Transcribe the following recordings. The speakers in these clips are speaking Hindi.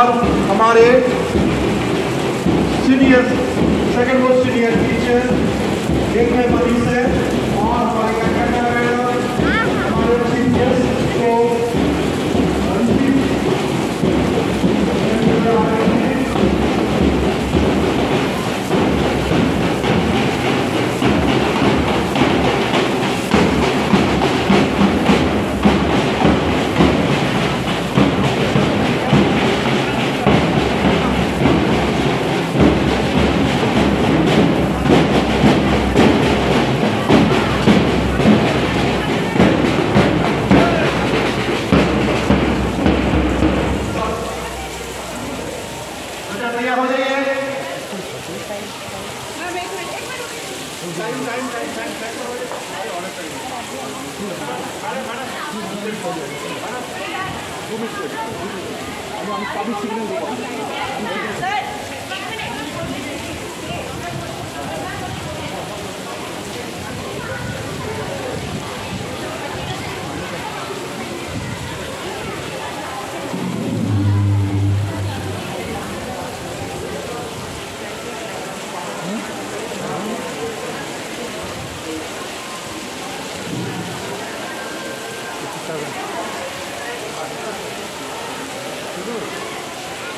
और हमारे senior second most senior teacher एक मैं मरीज़ है। तैयार हो time time time time time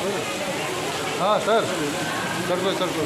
हाँ सर। सर को सर को।